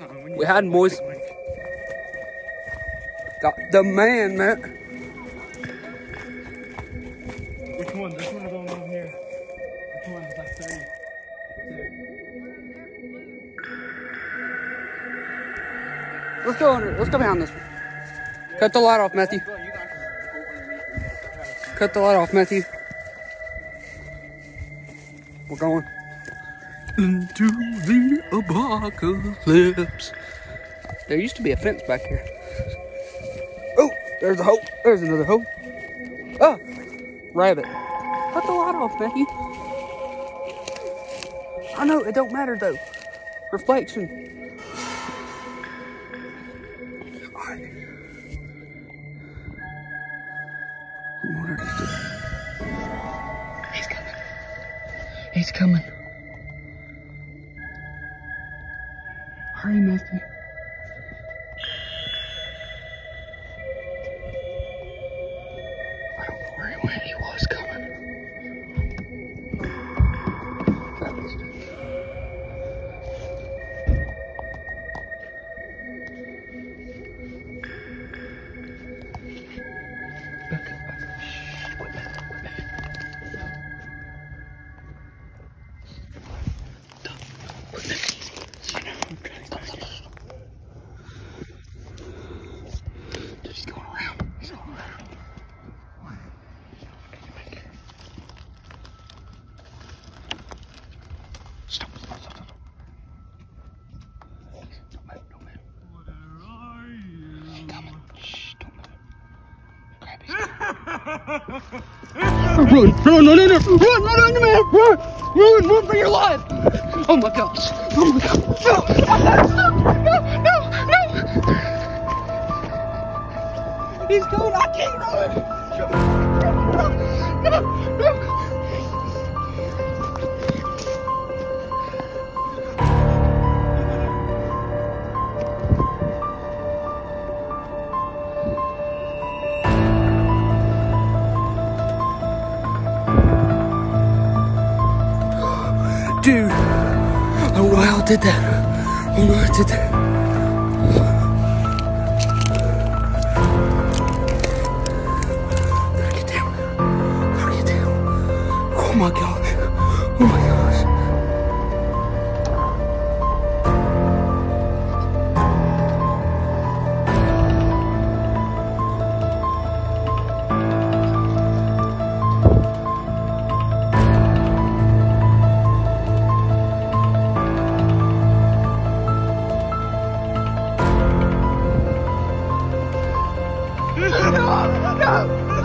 hiding, boys. Got the man, man. Which one? This one or the one over here? Which one? It's like three. Let's go under. Let's go behind this one. Cut the light off, Matthew. Cut the light off, Matthew. We're going into the apocalypse. There used to be a fence back here. Oh, there's a hole. There's another hole. Oh, ah, rabbit. Cut the light off, Matthew. I know, it don't matter though. Reflection. What are these doing? He's coming. He's coming. Hurry, Matthew. Run, run, run in there! Run, run under! Run, run, run for your life! Oh my gosh! Oh my gosh! No! No! No! No! no. He's going! I can't run! I don't know how I did that. I don't know how I did that. Oh my god. Oh my gosh. 了。